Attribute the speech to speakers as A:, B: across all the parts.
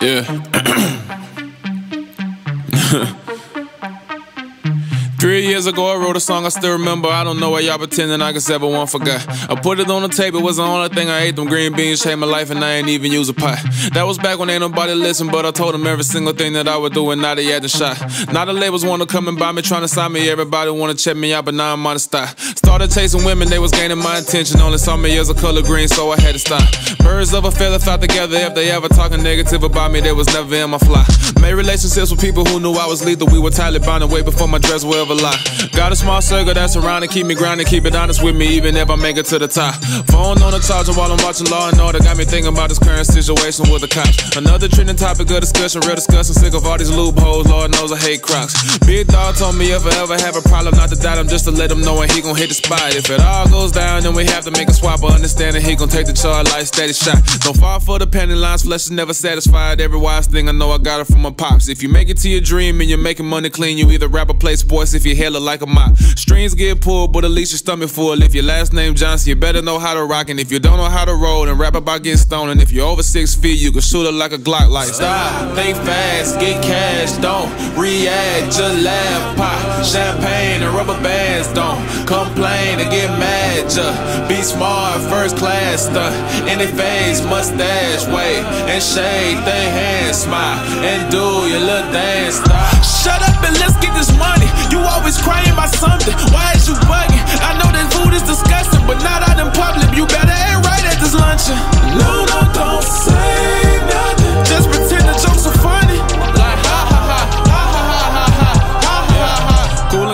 A: Yeah. Years ago, I wrote a song I still remember. I don't know why y'all pretending I guess everyone forgot. I put it on the table, it was the only thing I ate. Them green beans changed my life, and I ain't even use a pot. That was back when ain't nobody listen, but I told them every single thing that I would do, and now they had the shot. Now the labels wanna come and buy me, trying to sign me. Everybody wanna check me out, but now I'm on the stop. Started chasing women, they was gaining my attention. Only saw me as a color green, so I had to stop. Birds of a feather fly together. If they ever talking negative about me, they was never in my fly. Made relationships with people who knew I was lethal. We were tightly bound way before my dress will ever lie. Got a small circle that's around to keep me grounded, keep it honest with me, even if I make it to the top. Phone on the charger while I'm watching Law and Order, got me thinking about this current situation with the cops. Another trending topic of discussion, real discussion, sick of all these loopholes. Lord knows I hate Crocs. Big dog told me if I ever have a problem, not to doubt him, just to let him know when he gon' hit the spot. If it all goes down, then we have to make a swap, but understanding he gon' take the charge like steady shot. Don't fall for the penny lines, flesh is never satisfied. Every wise thing I know, I got it from my pops. If you make it to your dream and you're making money clean, you either rap or play sports if you hella like a mop. Strings get pulled, but at least your stomach full. If your last name Johnson, you better know how to rock. And if you don't know how to roll, then rap about getting stoned. And if you're over six feet, you can shoot it like a Glock. Like stop, think fast, get cash, don't react, just laugh, pop champagne and rubber bands. Don't complain and get mad, just be smart, first class. Any face, mustache, wait and shade, they hands, smile and do your little dance. Stop. Shut up and let's get this money. Always crying about something. Why is you bugging? I know that food is disgusting,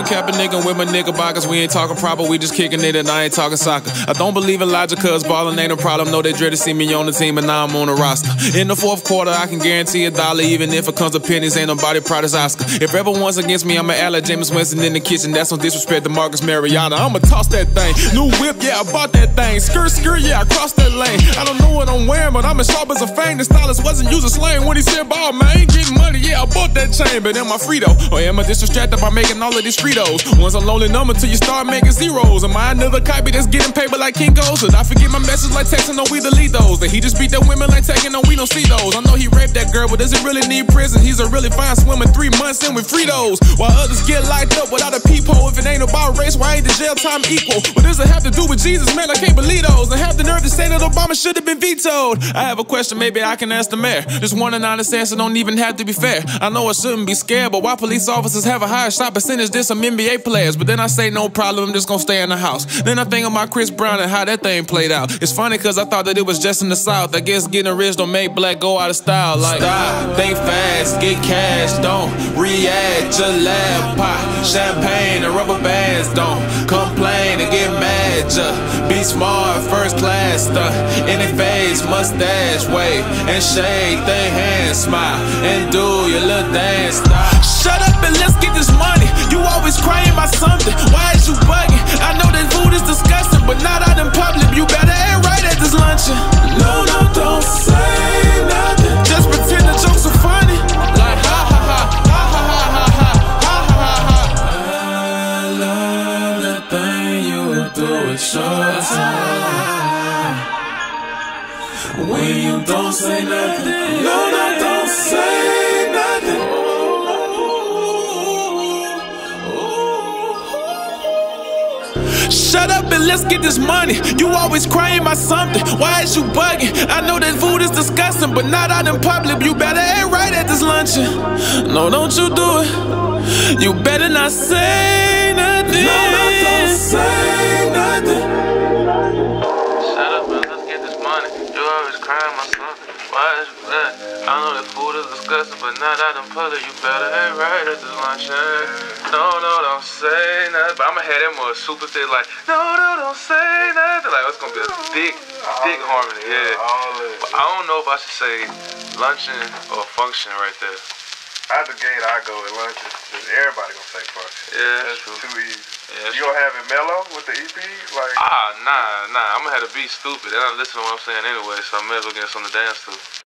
A: cap a nigga with my nigga bockers. We ain't talking proper, we just kicking it and I ain't talking soccer. I don't believe in logic, cause ballin' ain't a problem. No, they dread to see me on the team and now I'm on the roster. In the fourth quarter, I can guarantee a dollar, even if it comes to pennies. Ain't nobody proud as Oscar. If everyone's against me, I'ma Jameis Winston in the kitchen. That's no disrespect to Marcus Mariota. I'ma toss that thing. New whip, yeah, I bought that thing. Skirt, skirt, yeah, I crossed that lane. I don't know what I'm wearing, but I'm as sharp as a fang. The stylist wasn't using slang when he said, ball, man, I bought that chain, but am I Frito? Or am I distracted by making all of these Fritos? Once a lonely number till you start making zeros. Am I another copy that's getting paper like Kinko's? Did I forget my message like texting, no, we delete those. Did he just beat that women like taking, no, we don't see those. I know he raped that girl, but does he really need prison? He's a really fine swimmer, three months in with Fritos. While others get locked up without a about race, why ain't the jail time equal? What does it have to do with Jesus? Man, I can't believe those. And have the nerve to say that Obama should have been vetoed. I have a question, maybe I can ask the mayor. Just one and honest answer don't even have to be fair. I know I shouldn't be scared, but why police officers have a higher shot percentage than some NBA players? But then I say no problem, I'm just gonna stay in the house. Then I think about Chris Brown and how that thing played out. It's funny cause I thought that it was just in the South. I guess getting rich don't make black go out of style. Like stop, think fast, get cash, don't react, just laugh, pop champagne and rubber Don't complain and get mad, just be smart, first class stuff. Any face, mustache, wave and shade, they hands, smile and do your little dance. Stop. Shut up and let's get this money. You always crying about something. Why When you don't say nothing, no, no, don't say nothing. Shut up and let's get this money. You always crying about something. Why is you bugging? I know that food is disgusting, but not out in public. You better ain't right at this luncheon. No, don't you do it. You better not say nothing. No, no, don't say
B: my. Why is you? I know that food is disgusting, but not out in public. You better ain't right this luncheon. Eh? No, no, don't say nothing. But I'ma have that more super thick, like, no, no, don't say nothing. Like, it's gonna be a thick, thick harmony, yeah. But I don't know if I should say luncheon or function right there.
C: Out the gate, I go at lunch. Cause everybody gonna say function.
B: Yeah, that's
C: That's
B: true.
C: too easy.
B: Yeah,
C: you gonna have it mellow with the EP? Like,
B: Ah, nah, nah. I'm gonna have to be stupid. They don't listen to what I'm saying anyway, so I may as well get something to dance to.